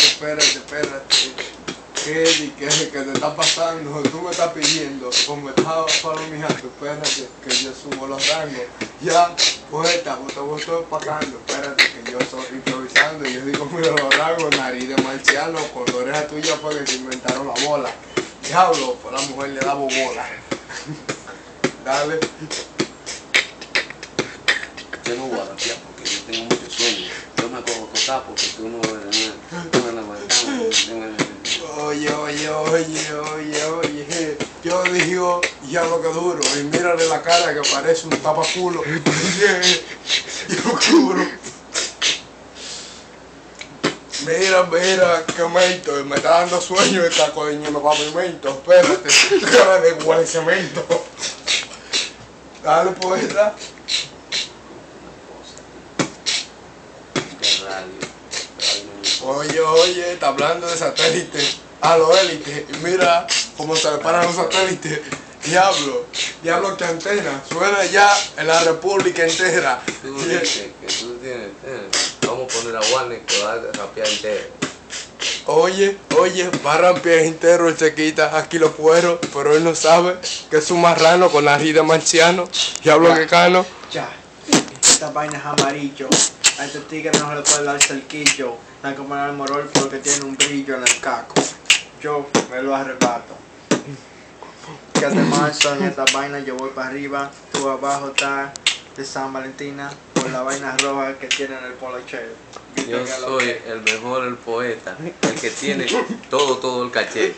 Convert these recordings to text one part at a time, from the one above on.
espérate, espérate, espérate. ¿Qué, qué, qué te está pasando? Tú me estás pidiendo, o me estás palomijando, espérate, que yo subo los rangos. Ya, poeta, pues te voy estoy pagando, espérate, que yo estoy improvisando. Y yo digo, mira los rangos, nariz de marciano, con la oreja tuya fue que se inventaron la bola. Diablo, pues la mujer le daba bola. Dale. Yo no voy a porque yo tengo mucho sueño. Yo me cojo acostar porque tú no Oye, oye, oye, oye, oye. Yo digo, ya lo que duro. Y mírale la cara que parece un tapaculo. Yo duro. Mira, mira, que mento, me está dando sueño esta coño me pavimento. Espérate, cara de igual cemento. Dale, poeta. De radio. Oye, oye, está hablando de satélite. A los élites. Y mira cómo se le paran los satélites. Diablo, diablo que antena. Suena ya en la república entera. Tú dices que tú tienes. eh, Vamos a poner a Warner que va a rapear entero. Oye, oye, va a rampear entero, él se quita aquí los cueros, pero él no sabe que es un marrano con la de marciano. Diablo que cano. Ya, esta vaina es amarillo. A este tigre no se le puede dar cerquillo. Hay como el morol porque tiene un brillo en el caco. Yo me lo arrebato. Que además son estas vainas yo voy para arriba, tú abajo estás de San Valentina por la vaina roja que tiene en el poloche. Yo soy el mejor, el poeta, el que tiene todo, todo el caché.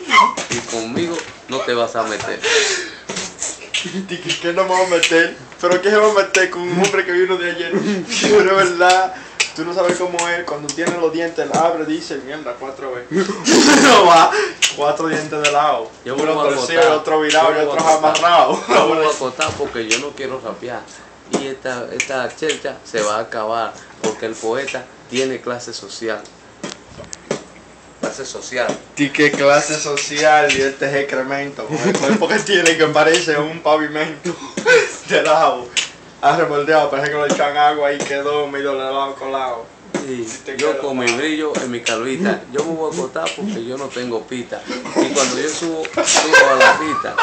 Y conmigo no te vas a meter. Dije, ¿qué no me voy a meter? ¿Pero qué se va a meter con un hombre que vino de ayer? Pero es verdad, tú no sabes cómo es, cuando tiene los dientes, la abre, dice, mierda, cuatro veces. no va, cuatro dientes de lado. Yo Uno voy a torcido, otro virado Yo y otro amarrado. Yo voy a acostar porque yo no quiero rapear. Y esta, esta chercha se va a acabar porque el poeta tiene clase social. Clase social. ¿Y qué clase social y este es excremento? Con el cuerpo que tiene que parece un pavimento de lado. Arremoldeado, parece que lo echan agua y quedó medio de lado colado. Sí, yo con mi brillo en mi calvita, yo me voy a acostar porque yo no tengo pita. Y cuando yo subo, subo a la pita,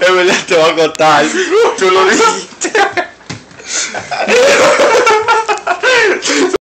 Es verdad, te va a contar. Tú lo dijiste.